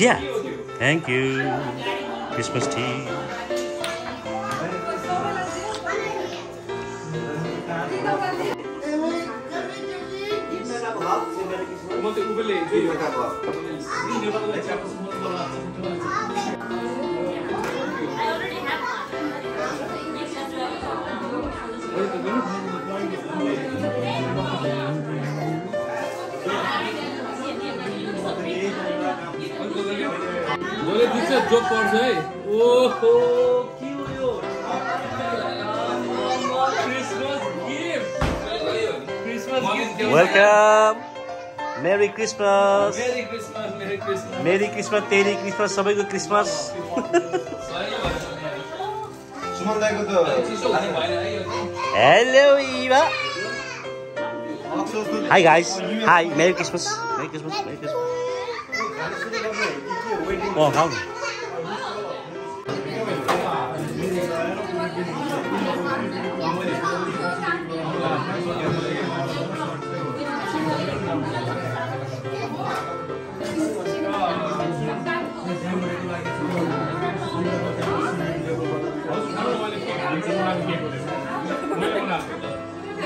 Yeah. Thank you. Christmas tea. दिन्छ जोक पर्छ है। ओहो के हो यो? Christmas gift. Christmas gift welcome merry Christmas merry Christmas merry Christmas merry Christmas तेरी क्रिसमस सबैको क्रिसमस सुमन त हेलो त। Hi guys hi merry Christmas merry Christmas merry Christmas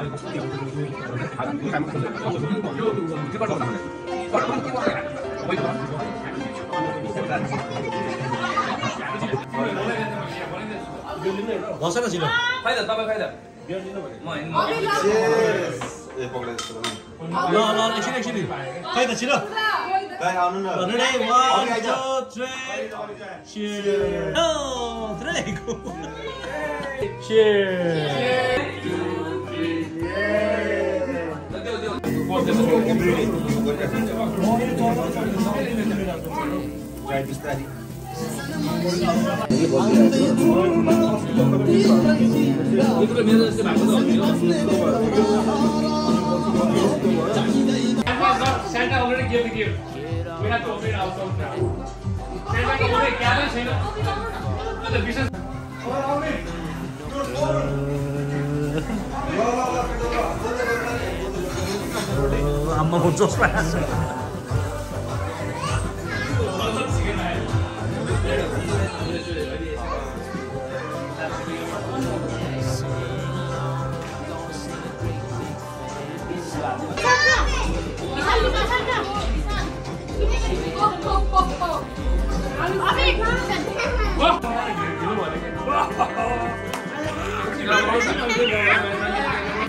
아이고, 잘못했어요. 제발 나가네. म होइन म ए पक्रेको छ भने। ल ल एकछिन एकछिन खै त छिटो मा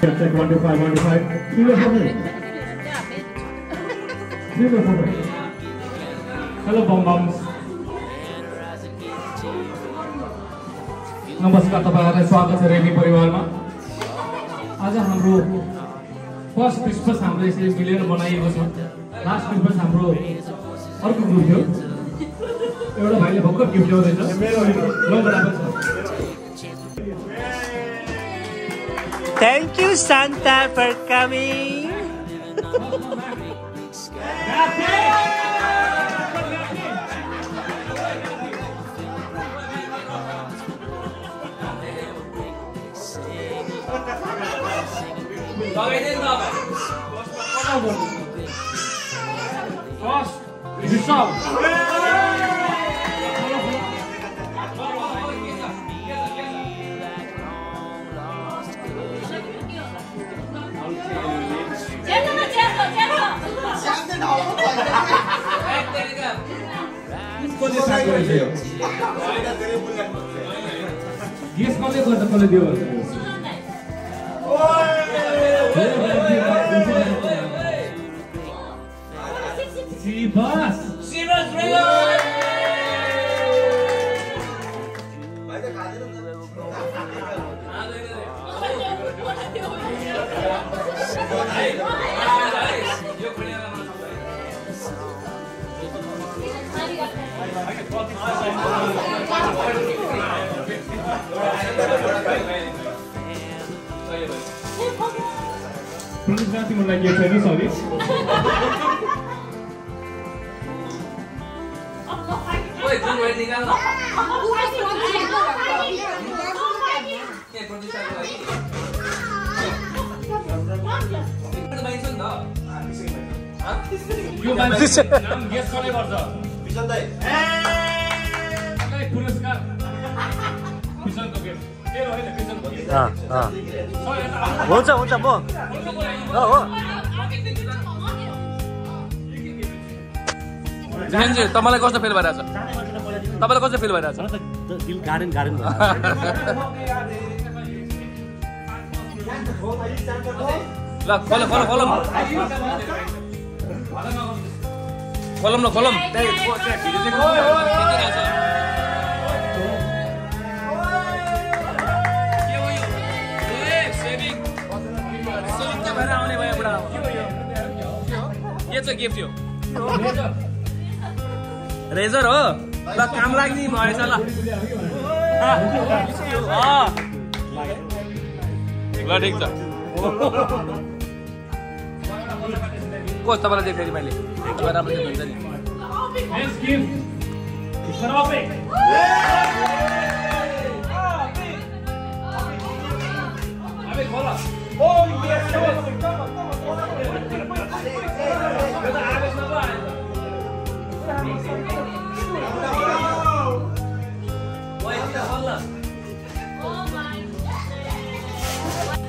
Check, check, Hello, bomb bombs. नमस्कार तपाईँहरूलाई स्वागत छ रेली परिवारमा। आज हाम्रो फर्स्ट क्रिसमस हाम्रो यसरी मिलेर बनाइएको छ। लास्ट क्रिसमस हाम्रो अर्को ग्रुप थियो। एउटा भाइले भर्खर गिफ्ट ल्याउँदैछ Thank you, Santa, for coming. कसले गरेछ यो guess Sivas! Sivas Regal! Thank you. लागि त बाइस नि त यो मान्छे नाम गेस कसले गर्छ विशाल हुन्छ हुन्छ म हो तपाईँलाई कस्तो फिल भइरहेछ तपाईँलाई कस्तो फिल भइरहेछ दिल गार्डन गार्डन ल खोल खोल खोलम खोलम न खोलम रेजर हो। ल काम लाग्ने भएछ ल। ठिक छ। को तपाईँलाई देख्थेँ नि मैले? तपाईँ राम्रो देख्नुहुन्छ नि।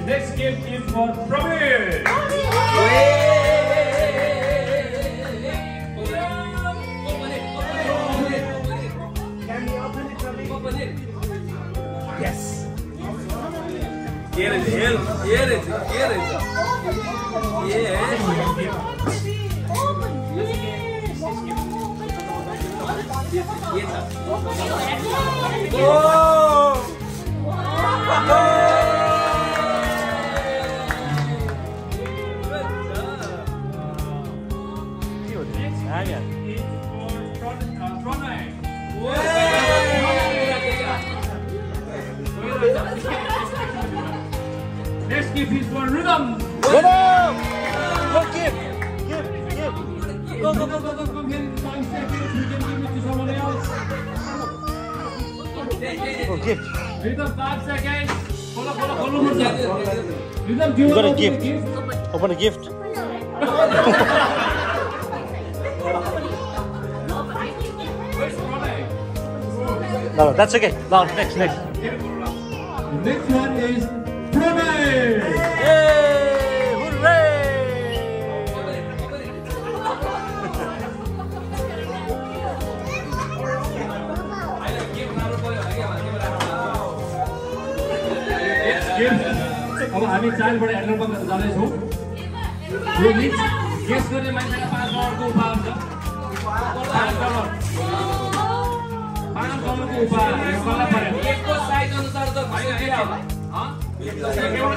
Next game is for Praveer. Can open it, Yes. Get it, get it, get it. Yes. Let's give his one rhythm. Rhythm. Go, give. Rhythm, five seconds. Follow, follow, follow. Rhythm, Rhythm, you got a to open the gift. gift? Open a gift. No, no, that's okay. No, next, next. Next one is अब हामी चाइल्डबाट एडलमा जाँदैछौँ। यो गीत guess गर्ने मान्छेलाई पाँच डलरको उपहार हुन्छ पाँच डलर पाँच डलरको उपहार। कसलाई एकको साइज अनुसार त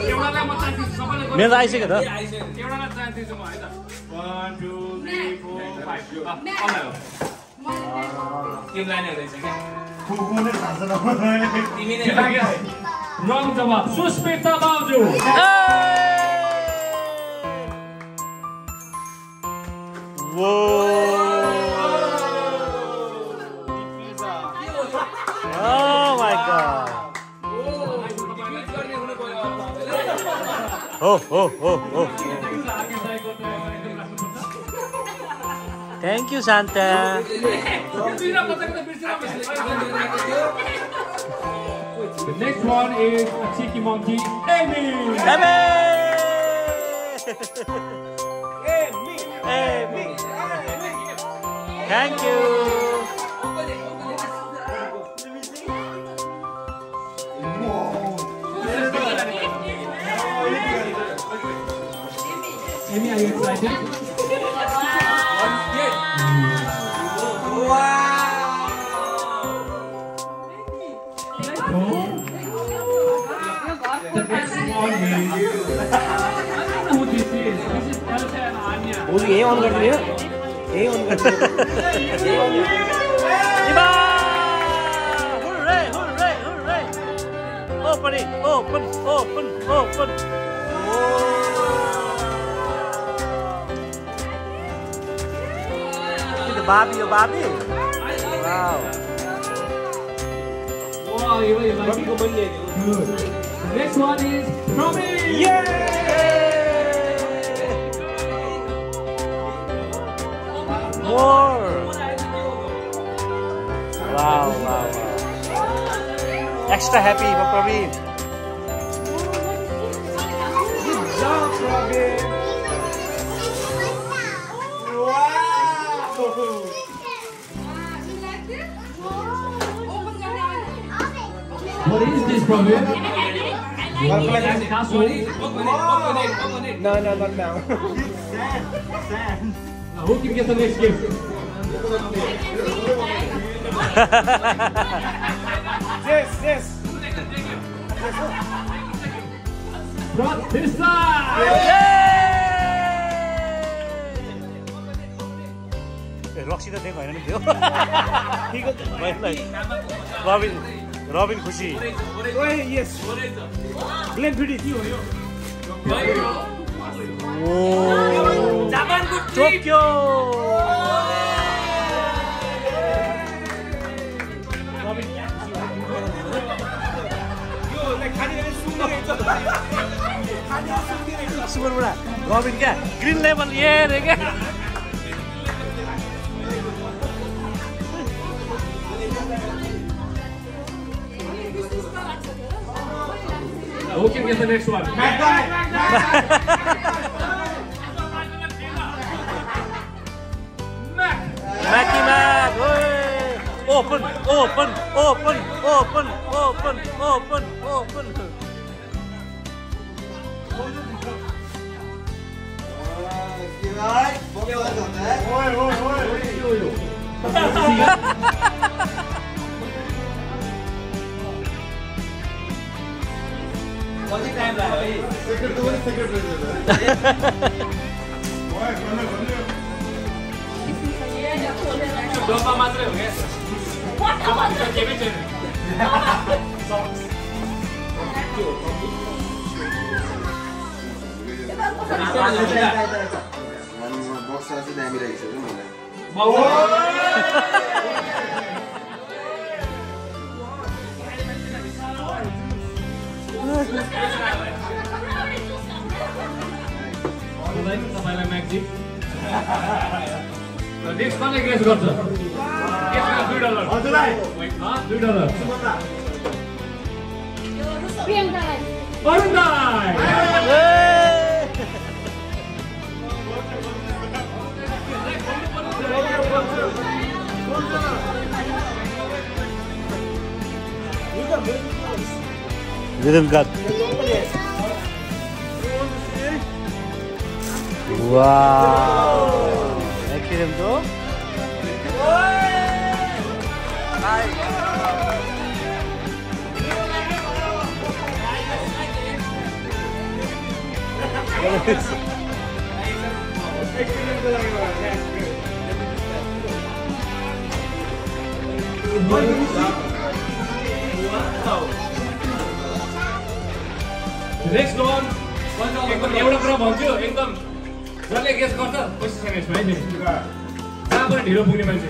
एउटालाई म सबैलाई मेरो त। आइसक्यो। त एउटालाई चाहन्छु म है त। One two three four five कसलाई हो तिमीलाई नै रहेछ क्या? तिमी नै के लाग्यो? रङ जवाब सुस्मिता बाउजू Oh my god. गर्ने हुनु पर्यो Oh, oh, oh, oh. Thank you, Santa. The next one is a cheeky monkey, Amy! Amy! Amy! Amy! Thank you! Amy, are you excited? 모두 A 온 걸리네요? A 온 걸리네요. A 온 이봐! 홀레 홀레 홀레. 오픈 it. 오픈 오픈 오픈. 오. The Bobby, your Bobby. Wow. Wow, you like Good. The next one is Promise. Yeah. Extra happy for Praveen. Good job, Praveen. What is this, Promise? Castle. No, no, not now. Sad, sad. Now, who can get the next gift? Yes, yes. From this side. Yeah. 럭시도 된거 아니는데요? 이거 러빈 러빈 구시. 왜 예스. 블랙필리 뛰어요. 오. 자만구 뛰어. सुपरबुढा रबिन क्या green level ए रे क्या Who can get the next one? Mac. Right, one guy on there. Oi, oi, oi. Oi, oi, oi. What's your time like? Secret door, secret door. Oi, come on, come on. Dopa matre, okay? What? Dopa matre, Kevin. Socks. Thank you. Thank you. बक्सा चाहिँ दामी रहेछ कि मलाई तपाईँलाई Maxim next कसले guess गर्छ guess गरेर दुई डलर हँ, दुई 리듬갓. 우와. 액기름도. 액기름도 नेक्स्ट वान एकदम एउटा कुरा भन्छु एकदम. जसले गेस गर्छ पैसा छैन यसमा है फेरि जहाँ पनि ढिलो पुग्ने मान्छे.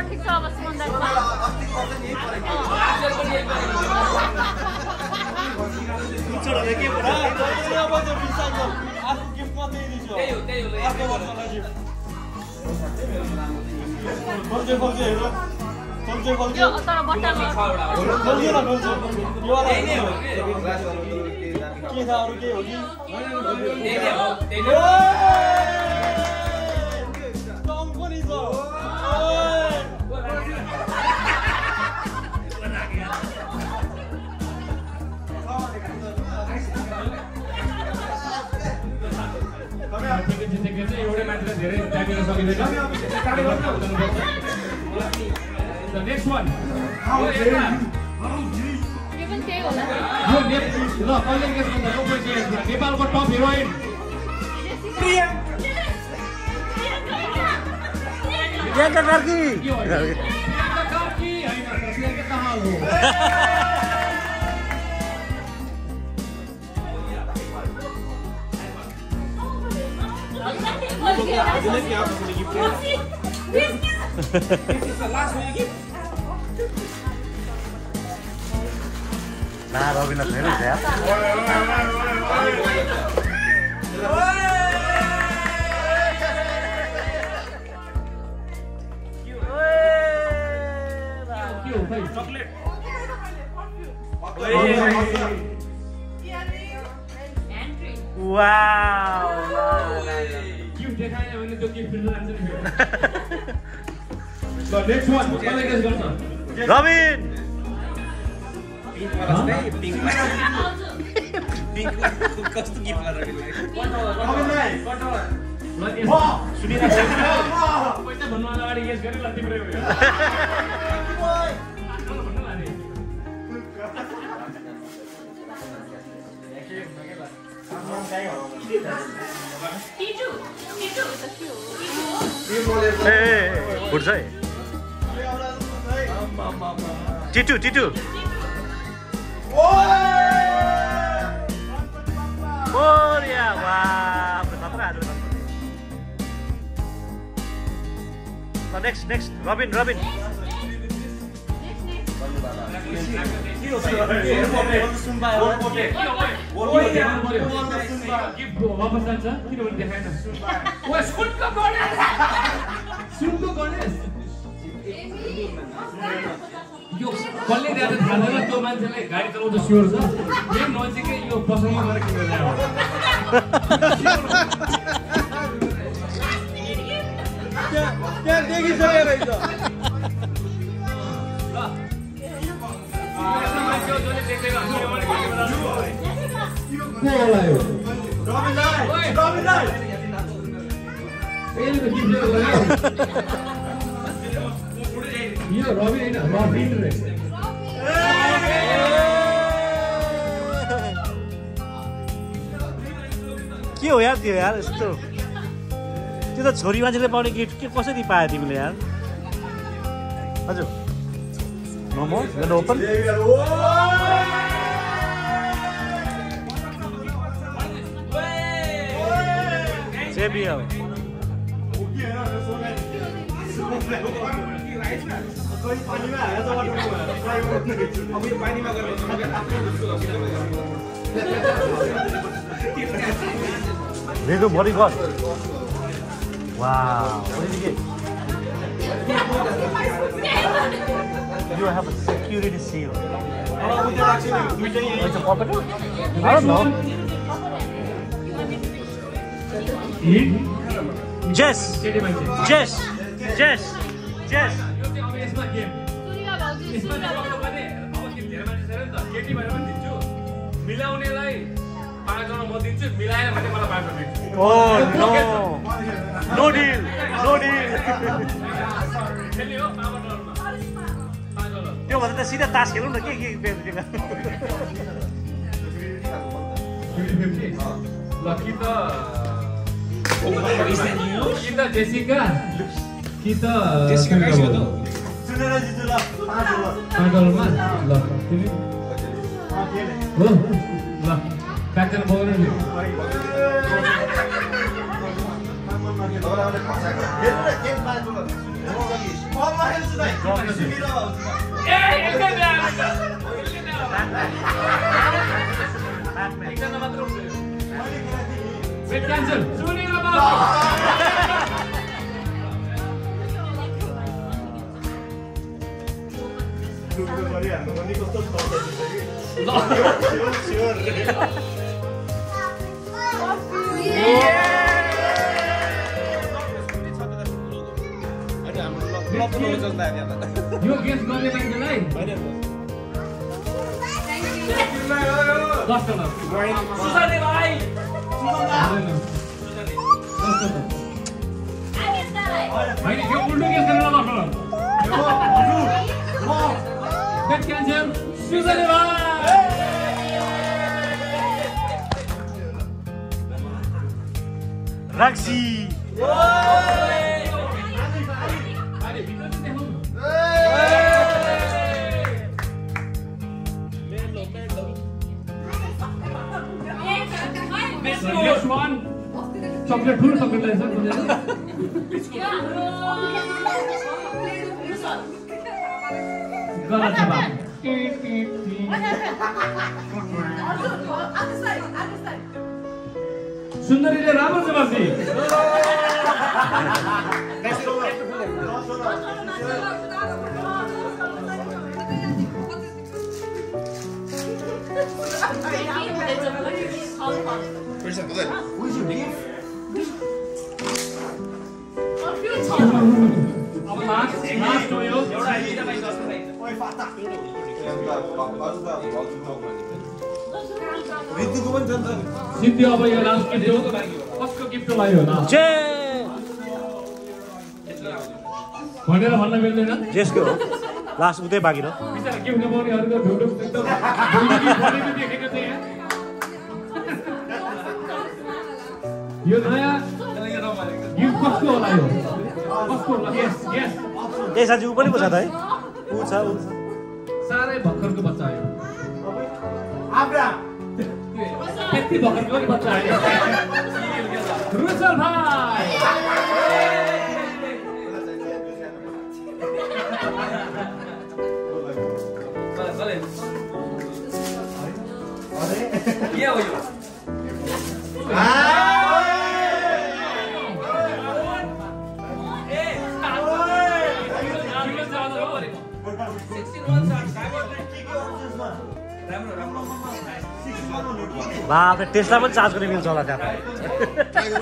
ठिक छ अब तर बट्टामा त्यही नै हो कि धेरै त्यागेर सकिँदैन नेक्स्ट वान यो पनि त्यही होला यो नेप- ल कहिले गेस गर्दा को कोही चाहिँ यसमा? नेपालको टप हिरोइन प्रियङ्का कार्की के हो प्रियङ्का कार्की होइन त प्रियङ्का कहाँ हो ना रविना छैन त्यहाँ के हो खै चक्लेट गिफ्ट देखाएन भने त्यो गिफ्ट जान्छ नि। ल नेक्स्ट वान कसले गेस गर्छ? रविन! ल यस- पैसा भन्नु अगाडि गेस गरेँ ल तिम्रै ए, ए ए, फुट्छ है टिटु टिटु ओरिया वा खतरा आज next next Rabin Rabin gift वापस जान्छ किनभने देखाएन सुनको गणेश यो कसले ल्याएर थाहा छैन त्यो मान्छेले गाडी चलाउँदा स्योर छ यही नजिकै यो पसलमा गएर किनेर ल्यायो को होला यो रवि के हो यार त्यो यार यस्तो त्यो त छोरी मान्छेले पाउने गिफ्ट के कसरी पायो तिमीले यार हजुर momo open 这边有。我给那个说嘞，你来一圈，可以把你们儿子往这滚，把我我给你把你们儿子那个打死了，给你们。Little bodyguard. Wow. What did you get? You have a security seal. Oh, it's a. I don't know. केटी भएर पनि दिन्छु मिलाउनेलाई पाँचजना म दिन्छु मलाई पाँच दिन्छु Oh no. No deal. No deal. खेल्ने हो पाँच डलरमा पाँच डलर त्योभन्दा त सिधा तास खेलौँ न के के ल कि त कि त जेसिका कि त पाँच डलरमा ल तिमी हो ल बोकेर नि Wait, cancel. Sunil Babu. यो गेस गर्ने मान्छेलाई दस dollar Meine Geologen können wir machen. Mit ganzem Süßerleber! Raxi! Chocolate puro chocolate गलत जवाब सुन्दरीले राम्रो जवाब दिए। अब लास्ट लास्ट हो यो सिद्धि अब यो लास्ट गिफ्ट हो कसको गिफ्ट लाग्यो होला भनेर भन्न मिल्दैन। जेसको हो। लास्ट उतै बाँकी र बिचरा के हुने पाउने अरू त ढुङ्डो एकदम ढुङ्गी बनेको देखेको थिएँ। यहाँ। यो नयाँ गिफ्ट कसको होला यो? ए साँच्ची ऊ पनि पो छ त है? ऊ छ ऊ छ। साह्रै भर्खरको बच्चा आयो। त्यति भर्खरको पनि बच्चा आयो। रुचल भाइ। के हो यो बापरे त्यसलाई पनि चार्ज गर्ने मिल्छ होला त्यहाँ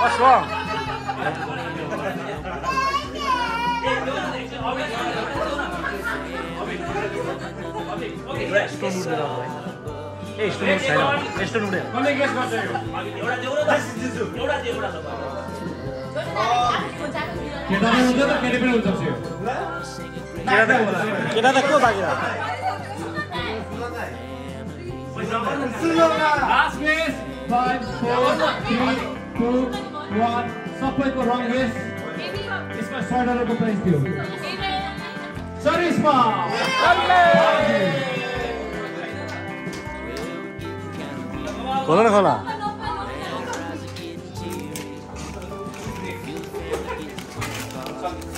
What's wrong? नुडल अब है। ए नुडल छैन गर्छ यो केटा त को बाँकी सबैको रङ गेस यसमा सय डलरको प्राइस थियो सरिस्मा खोला Χολάρα, χολά.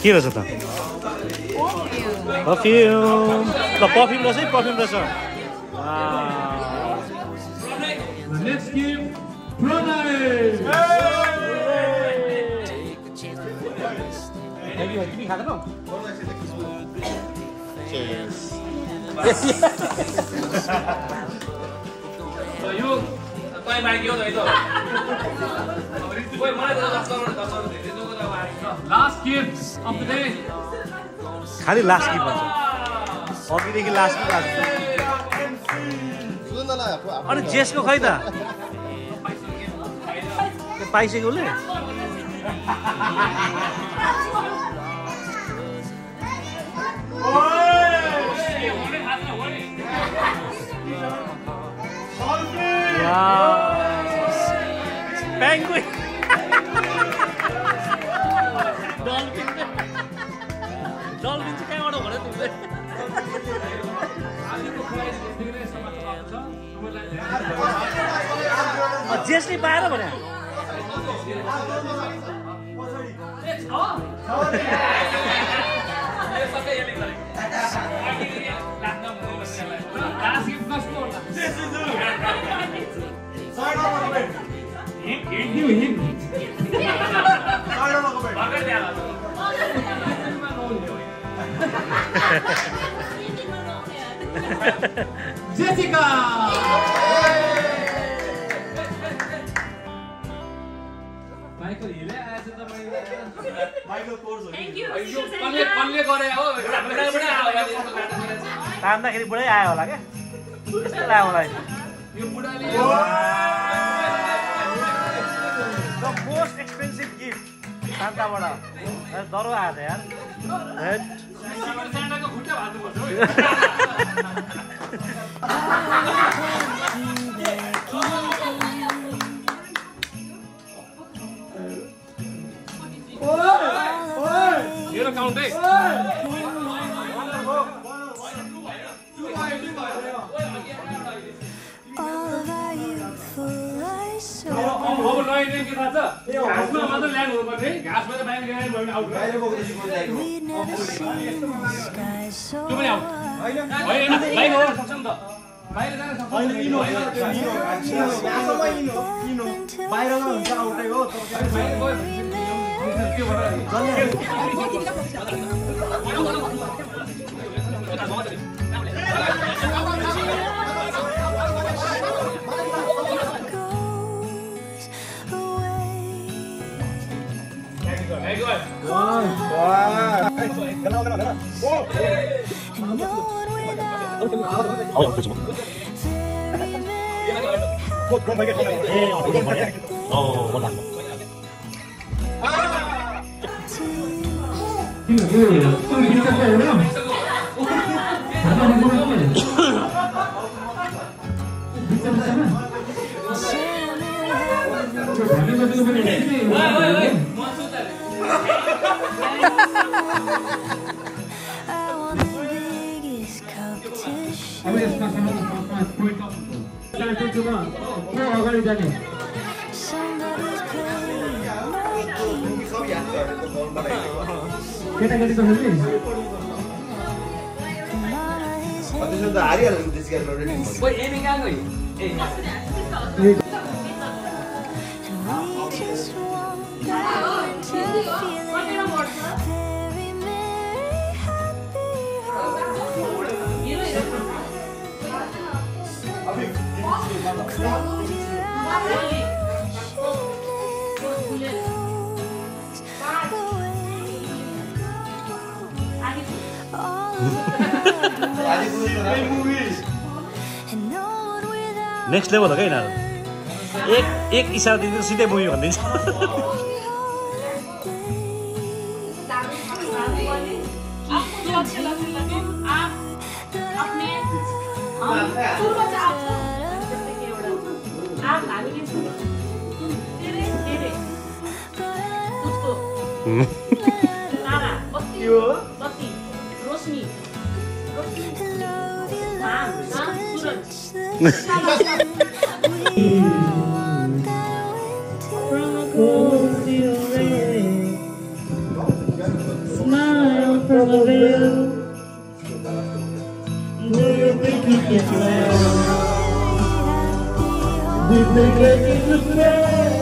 Kira sa ta? Perfume. Perfume. The perfume does it, perfume does it. Wow. The next game, Pranay. Cheers. Cheers. Yes. Yes. त लास्ट गिफ्ट खालि लास्ट कि भन्छ अघिदेखि लास्ट लास्ट अनि जेसको खै त पाइसक्यो उसले पेंगुइन डल्फिन डल्फिन चाहिँ कहाँबाट हो भने। तिमीले जेसले पाएर भने जेसिका माइकल हिले आएछ तपाईँले कसले कसले गरे हो तान्दाखेरि बुढै आयो होला क्या? यस्तो लाग्यो मलाई यो बुढाले एक्सपेन्सिभ गिफ्ट शान्ताबाट। डरो आएको यार। हैट। काउन्ट है। नयाँ नियम के थाहा छ घाँसमा मात्र ल्यान्ड हुनुपर्ने घाँसमा त बाहिर ल्यान्ड भयो भने आउट भयो we'd never seen the sky so त्यो पनि आउट wide. होइन बाहिर जान सक्छ नि त बाहिर जान सक्छ बाहिरमा हुन्छ आउटै हो 어, 그렇죠. 어, 몰라. 아, 아, 아, अब. यसमा चारचोटोमा को अगाडि जाने Somebody's playing my next level हो क्या यिनीहरू एक एक इसारा दिँदै सिधै मुभी भनिदिन्छ Smile from a veil. We'll make it get. We make get.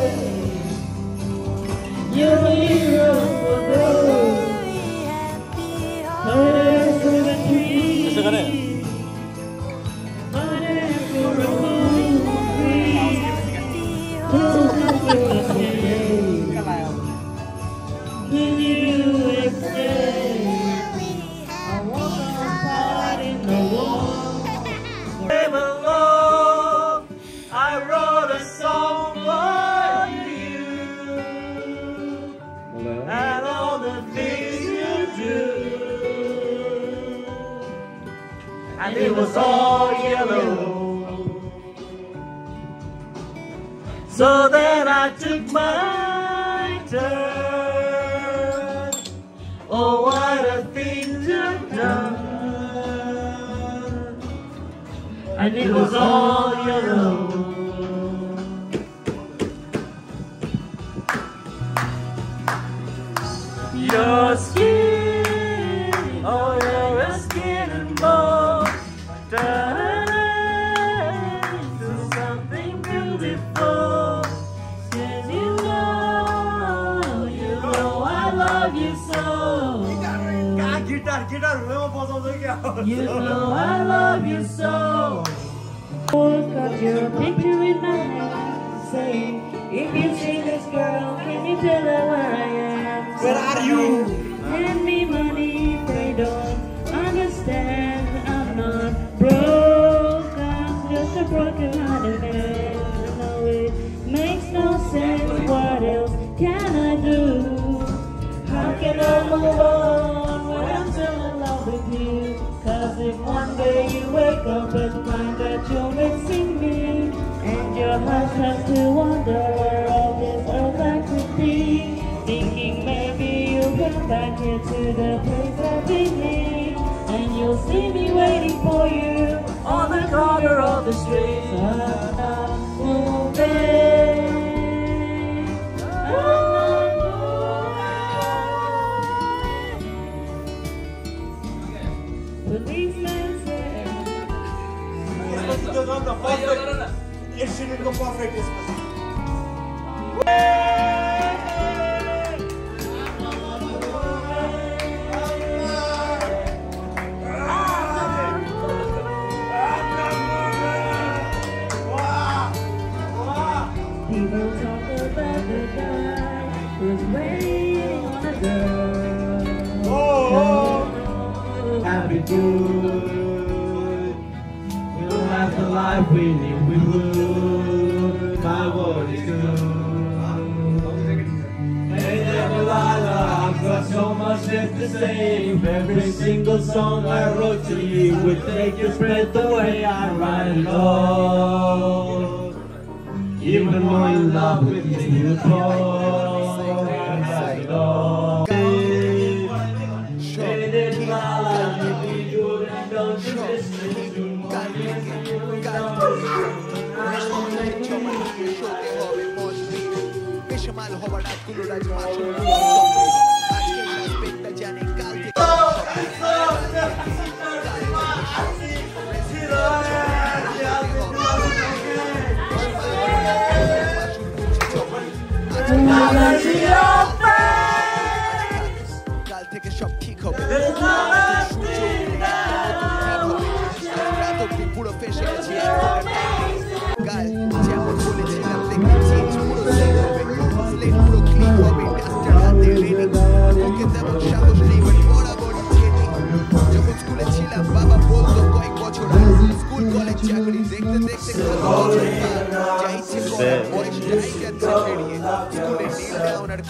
And it was all yellow. So then I took my turn. Oh, what a thing to have done. And it was all yellow. You know I love you so. Got your picture in my hand, saying, if you see this girl, can you tell her where I am? Where are you? Hand me money they don't understand. I'm not broke, I'm just a broken hearted man. I know it makes no sense. What else can I do? How can I move on wake up and find that you're missing me, and your heart starts to wonder where all this earth I could be, thinking maybe you'll come back here to the place that we meet, and you'll see me waiting for you on the corner of the street. perfect. It shouldn't go perfect this People waiting on a girl. Oh, oh. I'll. Life we live, we would. My word is good. Hey there, Delilah, I've got so much left to say. Every single song I wrote to you would take your breath away. I write it all. Even more in love with you fall. 허월 앞구를 알지 마시고 아직까지 뺏다지 않은 가운데 나가지요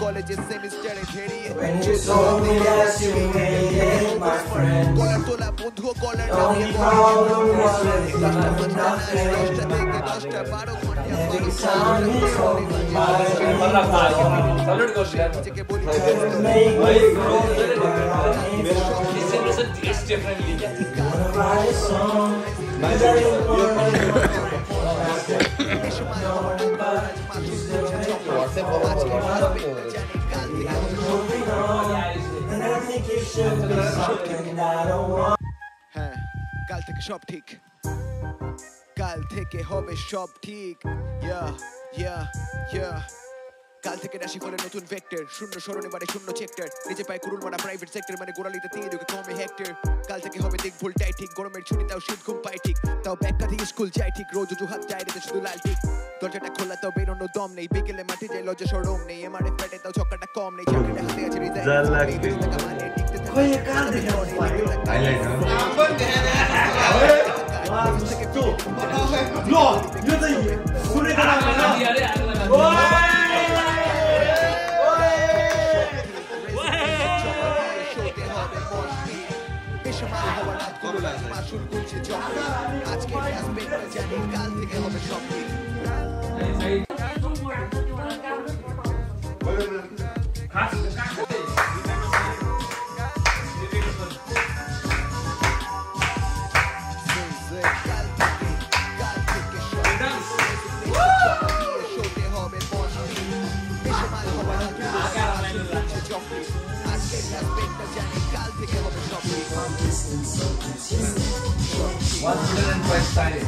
down আর কলেজের সেমিস্টারে ধেরিয়ে কলার তোলা বন্ধু কলার নামিয়ে দশটা পাঁচটা নাচ দশটা থেকে দশটা বারো ঘন্টা নিজেকে বলি হ্যাঁ কাল থেকে সব ঠিক কাল থেকে হবে সব ঠিক ইয়া ইয়া ইয়া কাল থেকে রাশি ফলে নতুন ভেক্টর শূন্য স্মরণে বাড়ে শূন্য চেক্টর নিজে পায় কুরুল মারা প্রাইভেট সেক্টর মানে গোড়ালিতে তিন ঢুকে কমে হেক্টর কাল থেকে হবে দিক ভুল ভুলটাই ঠিক গরমের ছুটি তাও শীত ঘুম পাই ঠিক তাও ব্যাগটা থেকে স্কুল যাই ঠিক রোজ উজু হাত যায় শুধু লাল ঠিক দরজাটা খোলা তাও বেরোনো দম নেই বিকেলে মাঠে যাই লজ্জা সরম নেই এমআরএফ ফেটে তাও ছক্কাটা কম নেই চাকরিটা হাতে আছে রিজাইন यो হয়েছে জব্দ আজকে ব্যাসমেন্টটা জানি কাল থেকে হবে সব ঠিক cani calde che lo pescò qui. Quanti sono in questa? Io?